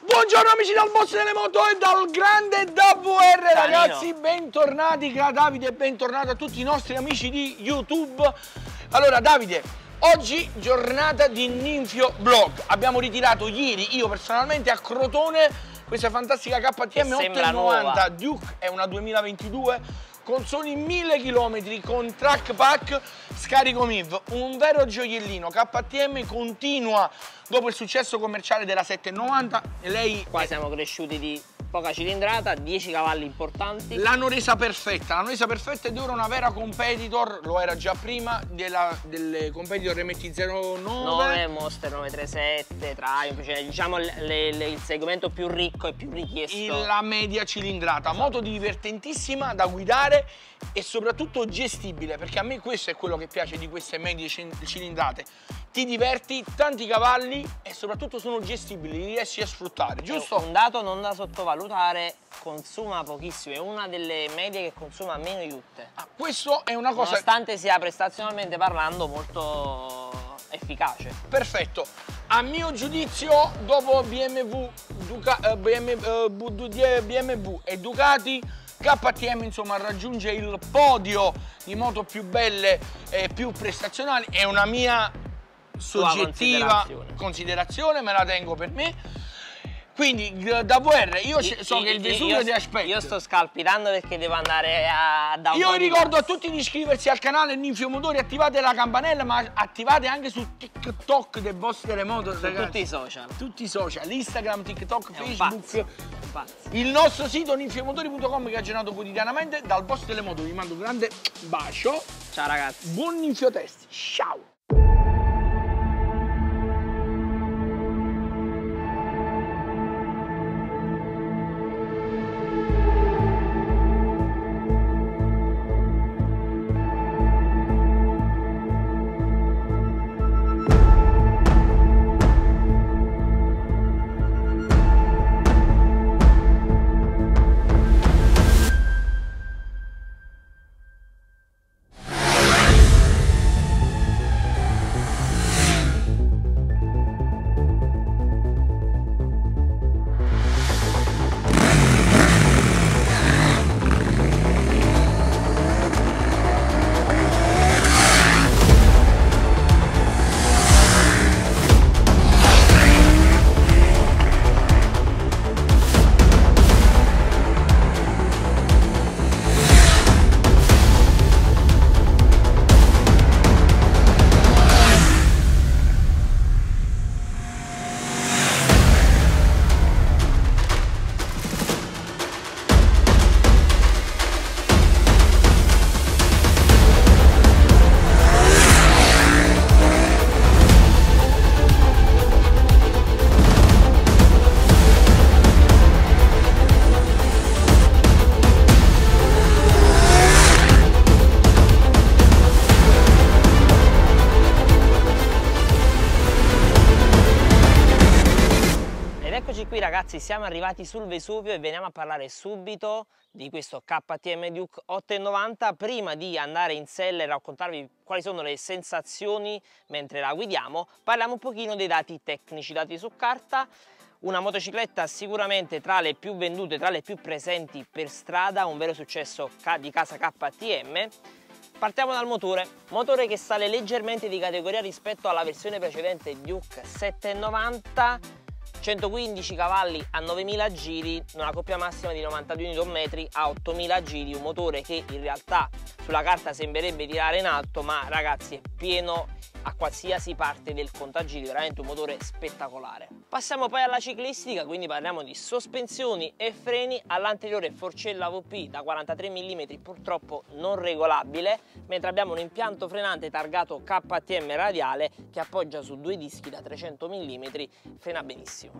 Buongiorno amici dal boss delle moto e dal grande WR ragazzi, bentornati da Davide e bentornato a tutti i nostri amici di YouTube. Allora Davide, oggi giornata di Ninfio Blog. Abbiamo ritirato ieri, io personalmente a Crotone, questa fantastica KTM 890 Duke, è una 2022 con soli 1000 km con track pack scarico MIV, un vero gioiellino. KTM continua dopo il successo commerciale della 790 e lei... Qua siamo cresciuti di poca cilindrata, 10 cavalli importanti. L'hanno resa perfetta, l'hanno resa perfetta ed ora una vera competitor, lo era già prima, della, delle competitor MT-09. 9, Monster 937, Triumph, cioè diciamo le, le, il segmento più ricco e più richiesto. La media cilindrata, esatto. moto divertentissima da guidare e soprattutto gestibile, perché a me questo è quello che piace di queste medie cilindrate. Ti diverti, tanti cavalli e soprattutto sono gestibili, li riesci a sfruttare, giusto? un dato non da sottovalutare, consuma pochissimo, è una delle medie che consuma meno yutte. Ah, questo è una cosa... Nonostante sia prestazionalmente parlando molto efficace. Perfetto. A mio giudizio, dopo BMW, Duca, eh, BMW, eh, BMW e Ducati, KTM insomma raggiunge il podio di moto più belle e più prestazionali, è una mia soggettiva considerazione. considerazione, me la tengo per me quindi da VR io, io so che il Vesuvio ti aspetta. Io sto scalpitando perché devo andare a da Io ricordo a tutti di iscriversi al canale Ninfio Motori, attivate la campanella, ma attivate anche su TikTok del delle moto, su ragazzi. tutti i social. Tutti i social, Instagram, TikTok, È Facebook. Il nostro sito ninfiomotori.com che è aggiornato quotidianamente dal boss delle moto. Vi mando un grande bacio. Ciao ragazzi. Buon Ninfio Test. Ciao. Ragazzi siamo arrivati sul Vesuvio e veniamo a parlare subito di questo KTM Duke 890 prima di andare in sella e raccontarvi quali sono le sensazioni mentre la guidiamo parliamo un pochino dei dati tecnici dati su carta. Una motocicletta sicuramente tra le più vendute, tra le più presenti per strada, un vero successo di casa KTM. Partiamo dal motore, motore che sale leggermente di categoria rispetto alla versione precedente Duke 790 115 cavalli a 9000 giri, una coppia massima di 92 Nm a 8000 giri, un motore che in realtà sulla carta sembrerebbe tirare in alto, ma ragazzi è pieno a qualsiasi parte del contagiri, veramente un motore spettacolare. Passiamo poi alla ciclistica, quindi parliamo di sospensioni e freni all'anteriore forcella VP da 43 mm purtroppo non regolabile, mentre abbiamo un impianto frenante targato KTM radiale che appoggia su due dischi da 300 mm, frena benissimo.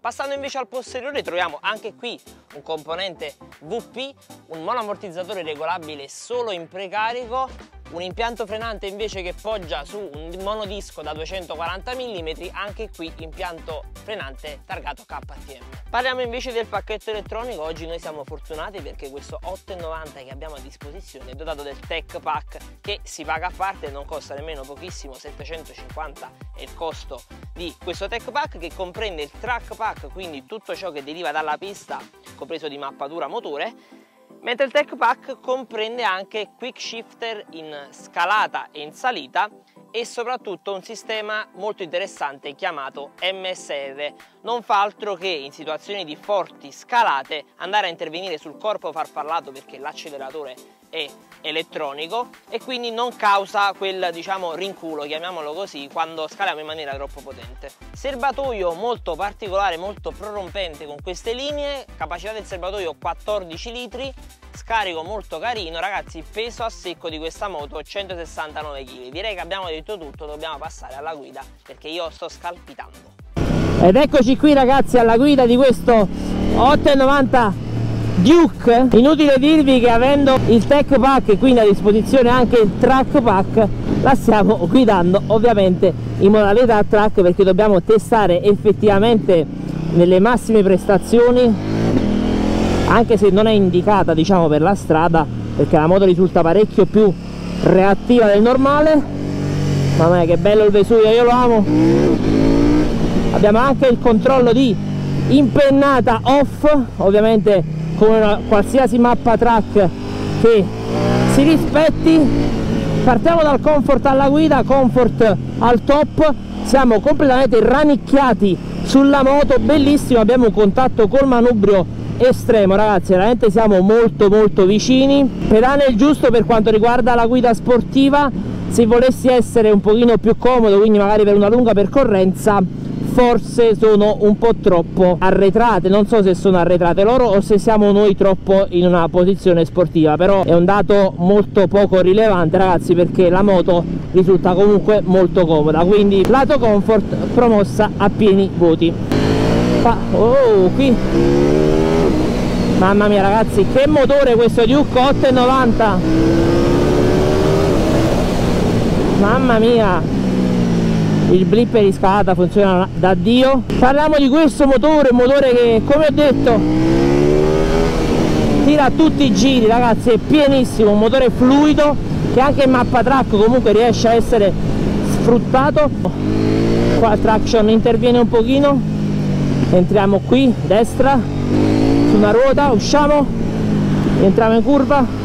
Passando invece al posteriore troviamo anche qui un componente VP, un monoammortizzatore regolabile solo in precarico un impianto frenante invece che poggia su un monodisco da 240 mm, anche qui impianto frenante targato KTM. Parliamo invece del pacchetto elettronico, oggi noi siamo fortunati perché questo 8,90 che abbiamo a disposizione è dotato del Tech Pack che si paga a parte, non costa nemmeno pochissimo, 750 è il costo di questo Tech Pack che comprende il Track Pack, quindi tutto ciò che deriva dalla pista, compreso di mappatura motore, mentre il Tech Pack comprende anche quick shifter in scalata e in salita e soprattutto un sistema molto interessante chiamato MSR. Non fa altro che in situazioni di forti scalate andare a intervenire sul corpo farfallato perché l'acceleratore è elettronico e quindi non causa quel diciamo rinculo, chiamiamolo così, quando scaliamo in maniera troppo potente. Serbatoio molto particolare, molto prorompente con queste linee, capacità del serbatoio 14 litri, scarico molto carino, ragazzi, peso a secco di questa moto 169 kg. Direi che abbiamo detto tutto, dobbiamo passare alla guida perché io sto scalpitando. Ed eccoci qui ragazzi alla guida di questo 890 Duke inutile dirvi che avendo il tech pack e quindi a disposizione anche il track pack la stiamo guidando ovviamente in modalità track perché dobbiamo testare effettivamente nelle massime prestazioni anche se non è indicata diciamo per la strada perché la moto risulta parecchio più reattiva del normale. Mamma mia che bello il Vesuvio io lo amo. Abbiamo anche il controllo di impennata off ovviamente una qualsiasi mappa track che si rispetti. Partiamo dal comfort alla guida comfort al top. Siamo completamente rannicchiati sulla moto bellissimo. Abbiamo un contatto col manubrio estremo ragazzi veramente siamo molto molto vicini. Pedane il giusto per quanto riguarda la guida sportiva. Se volessi essere un pochino più comodo quindi magari per una lunga percorrenza forse sono un po' troppo arretrate. Non so se sono arretrate loro o se siamo noi troppo in una posizione sportiva però è un dato molto poco rilevante ragazzi perché la moto risulta comunque molto comoda. Quindi lato comfort promossa a pieni voti. Oh qui. Mamma mia ragazzi che motore questo Duke 890 mamma mia il blipper di scalata funziona da dio. Parliamo di questo motore motore che come ho detto tira tutti i giri ragazzi è pienissimo un motore fluido che anche in mappa track comunque riesce a essere sfruttato. Qua traction interviene un pochino. Entriamo qui destra su una ruota usciamo. Entriamo in curva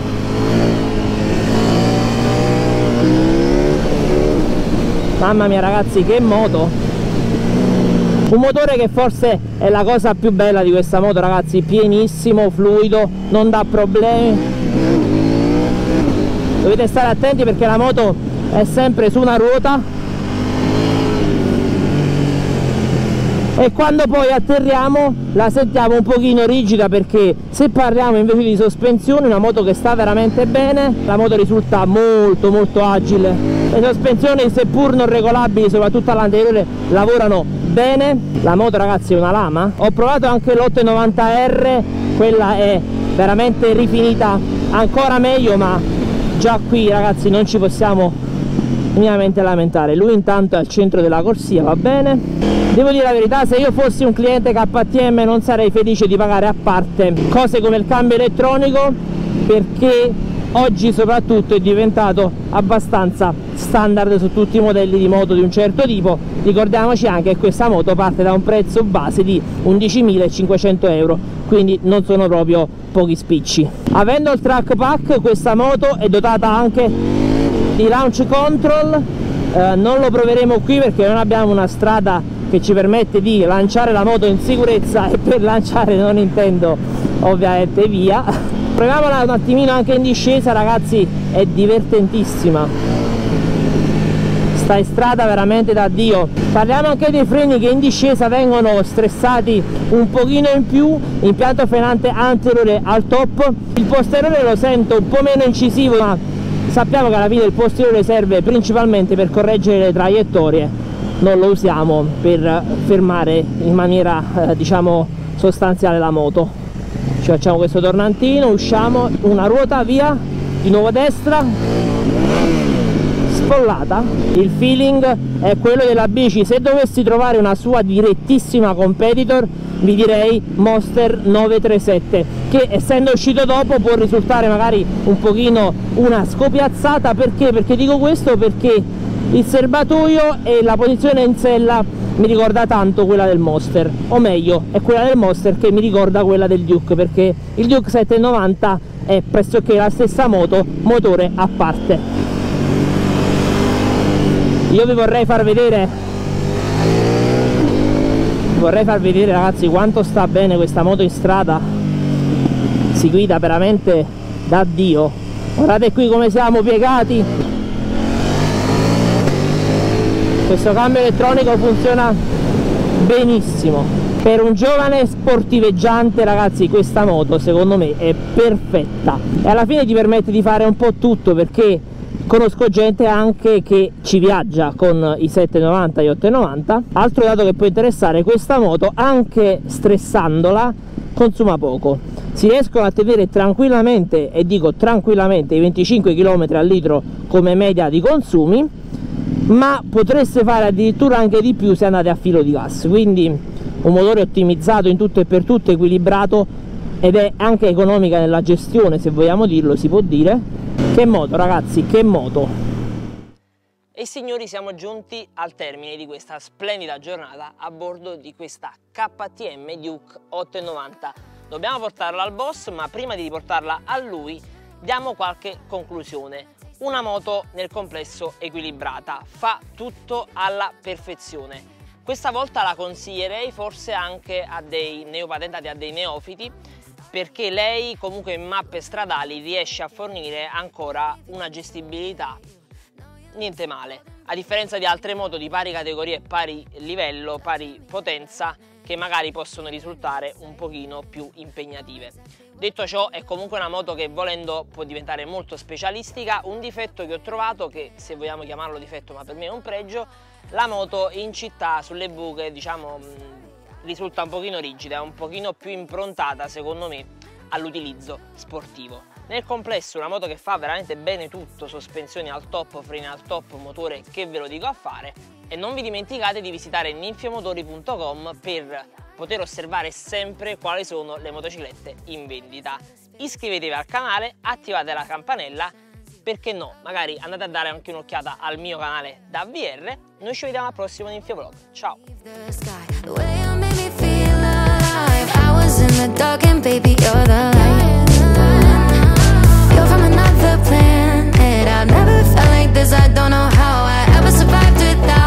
mamma mia ragazzi che moto. Un motore che forse è la cosa più bella di questa moto ragazzi. Pienissimo fluido non dà problemi. Dovete stare attenti perché la moto è sempre su una ruota e quando poi atterriamo la sentiamo un pochino rigida perché se parliamo invece di sospensione una moto che sta veramente bene la moto risulta molto molto agile. Le sospensioni seppur non regolabili soprattutto all'anteriore lavorano bene. La moto ragazzi è una lama. Ho provato anche l'890R quella è veramente rifinita ancora meglio ma già qui ragazzi non ci possiamo minimamente lamentare. Lui intanto è al centro della corsia va bene? Devo dire la verità se io fossi un cliente KTM non sarei felice di pagare a parte cose come il cambio elettronico perché oggi soprattutto è diventato abbastanza standard su tutti i modelli di moto di un certo tipo. Ricordiamoci anche che questa moto parte da un prezzo base di 11.500 euro quindi non sono proprio pochi spicci. Avendo il track pack questa moto è dotata anche di launch control eh, non lo proveremo qui perché non abbiamo una strada che ci permette di lanciare la moto in sicurezza e per lanciare non intendo ovviamente via. Proviamola un attimino anche in discesa ragazzi è divertentissima. Sta in strada veramente da dio. Parliamo anche dei freni che in discesa vengono stressati un pochino in più. Impianto frenante anteriore al top. Il posteriore lo sento un po' meno incisivo ma sappiamo che alla fine il posteriore serve principalmente per correggere le traiettorie. Non lo usiamo per fermare in maniera eh, diciamo sostanziale la moto. Ci facciamo questo tornantino usciamo una ruota via di nuovo a destra sfollata il feeling è quello della bici. Se dovessi trovare una sua direttissima competitor vi direi Monster 937 che essendo uscito dopo può risultare magari un pochino una scopiazzata. Perché? Perché dico questo? Perché il serbatoio e la posizione in sella mi ricorda tanto quella del Monster o meglio è quella del Monster che mi ricorda quella del Duke perché il Duke 790 è pressoché la stessa moto motore a parte io vi vorrei far vedere. Vorrei far vedere ragazzi quanto sta bene questa moto in strada. Si guida veramente da Dio. Guardate qui come siamo piegati. Questo cambio elettronico funziona benissimo. Per un giovane sportiveggiante ragazzi questa moto secondo me è perfetta. E alla fine ti permette di fare un po' tutto perché conosco gente anche che ci viaggia con i 790 e 890 altro dato che può interessare questa moto anche stressandola consuma poco. Si riescono a tenere tranquillamente e dico tranquillamente i 25 km al litro come media di consumi ma potreste fare addirittura anche di più se andate a filo di gas. Quindi un motore ottimizzato in tutto e per tutto equilibrato ed è anche economica nella gestione se vogliamo dirlo si può dire. Che moto ragazzi che moto. E signori siamo giunti al termine di questa splendida giornata a bordo di questa KTM Duke 890 dobbiamo portarla al boss ma prima di portarla a lui diamo qualche conclusione. Una moto nel complesso equilibrata, fa tutto alla perfezione. Questa volta la consiglierei forse anche a dei neopatentati, a dei neofiti, perché lei comunque in mappe stradali riesce a fornire ancora una gestibilità. Niente male, a differenza di altre moto di pari categoria e pari livello, pari potenza, che magari possono risultare un pochino più impegnative. Detto ciò è comunque una moto che volendo può diventare molto specialistica, un difetto che ho trovato che se vogliamo chiamarlo difetto ma per me è un pregio, la moto in città sulle buche diciamo risulta un pochino rigida, un pochino più improntata secondo me all'utilizzo sportivo. Nel complesso una moto che fa veramente bene tutto, sospensioni al top, freni al top, motore che ve lo dico a fare e non vi dimenticate di visitare ninfiomotori.com per poter osservare sempre quali sono le motociclette in vendita. Iscrivetevi al canale, attivate la campanella perché no, magari andate a dare anche un'occhiata al mio canale da VR. Noi ci vediamo al prossimo Ninfio Vlog. Ciao! in the dark and baby you're the light. You're from another planet. I've never felt like this, I don't know how I ever survived without